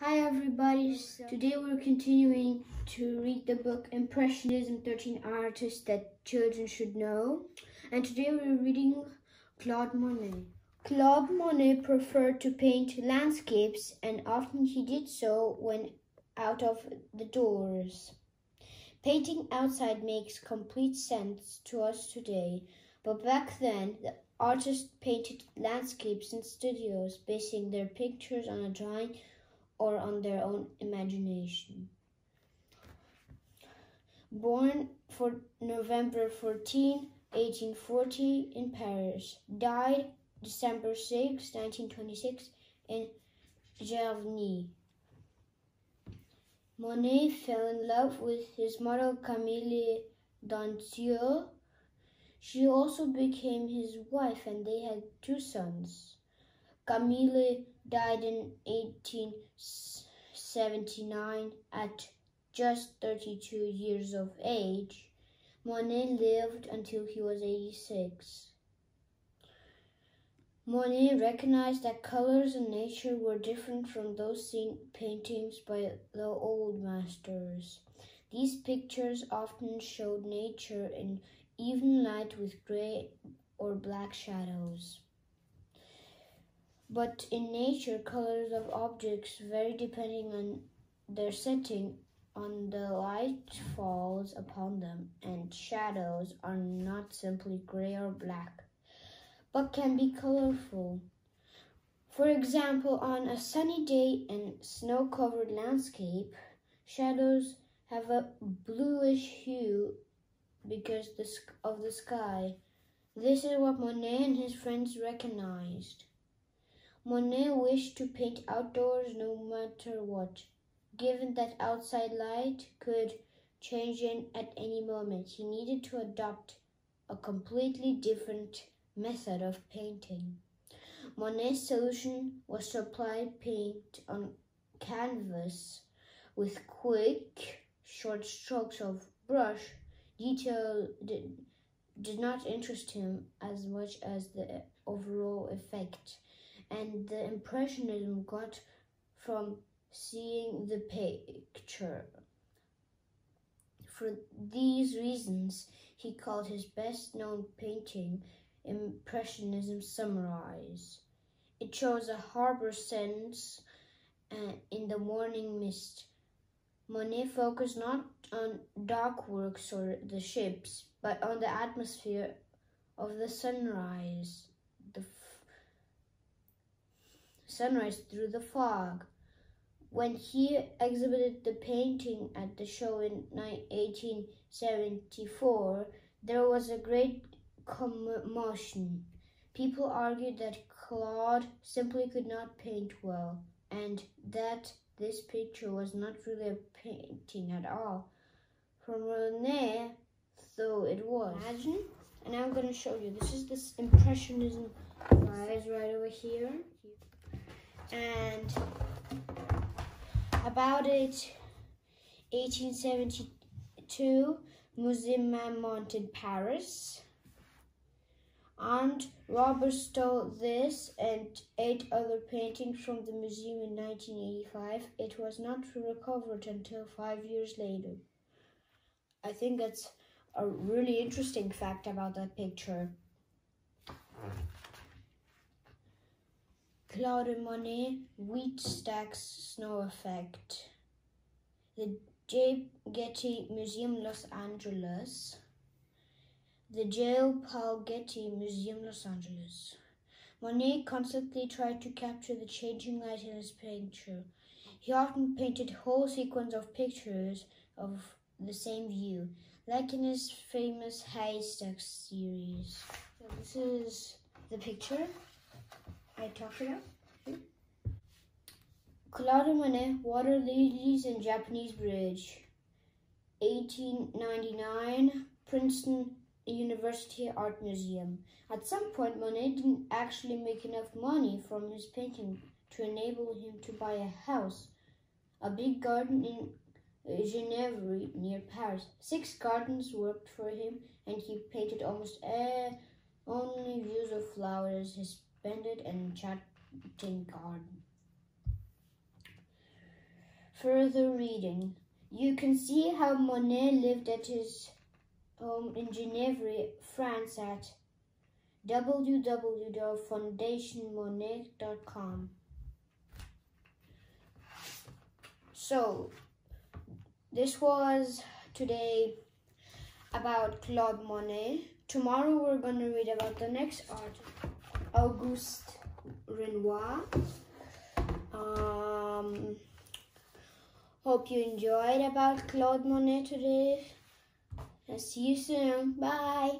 Hi everybody, today we're continuing to read the book Impressionism 13 Artists That Children Should Know. And today we're reading Claude Monet. Claude Monet preferred to paint landscapes and often he did so when out of the doors. Painting outside makes complete sense to us today, but back then the artists painted landscapes in studios, basing their pictures on a drawing or on their own imagination. Born for November 14, 1840 in Paris, died December 6, 1926 in Giverny. Monet fell in love with his model Camille Doncieux. She also became his wife and they had two sons. Camille died in 1879 at just 32 years of age. Monet lived until he was 86. Monet recognized that colors in nature were different from those seen in paintings by the old masters. These pictures often showed nature in even light with gray or black shadows. But in nature, colors of objects vary depending on their setting on the light falls upon them, and shadows are not simply gray or black, but can be colorful. For example, on a sunny day in snow-covered landscape, shadows have a bluish hue because of the sky. This is what Monet and his friends recognized. Monet wished to paint outdoors no matter what. Given that outside light could change in at any moment, he needed to adopt a completely different method of painting. Monet's solution was to apply paint on canvas with quick, short strokes of brush. Detail did, did not interest him as much as the overall effect and the impressionism got from seeing the picture. For these reasons, he called his best known painting Impressionism Sunrise. It shows a harbor sense uh, in the morning mist. Monet focused not on dockworks or the ships, but on the atmosphere of the sunrise, the sunrise through the fog. When he exhibited the painting at the show in 1874, there was a great commotion. People argued that Claude simply could not paint well, and that this picture was not really a painting at all. For Monet, though it was. Imagine, and I'm going to show you. This is this Impressionism rise right over here and about it 1872 Musée Marmottan in Paris and Robert stole this and eight other paintings from the museum in 1985. It was not recovered until five years later. I think that's a really interesting fact about that picture. Claude Monet, Wheat Stacks Snow Effect. The J. Getty Museum, Los Angeles. The J. Paul Getty Museum, Los Angeles. Monet constantly tried to capture the changing light in his picture. He often painted whole sequence of pictures of the same view, like in his famous Haystack series. So this is the picture. I talked about. Claude Monet, Water Lilies and Japanese Bridge. 1899, Princeton University Art Museum. At some point, Monet didn't actually make enough money from his painting to enable him to buy a house, a big garden in Giverny near Paris. Six gardens worked for him, and he painted almost eh, only views of flowers, his splendid and enchanting garden. Further reading. You can see how Monet lived at his home in Geneva, France at www.foundationmonet.com. So, this was today about Claude Monet. Tomorrow we're going to read about the next art, Auguste Renoir. Um, hope you enjoyed about Claude Monet today. I'll see you soon. Bye.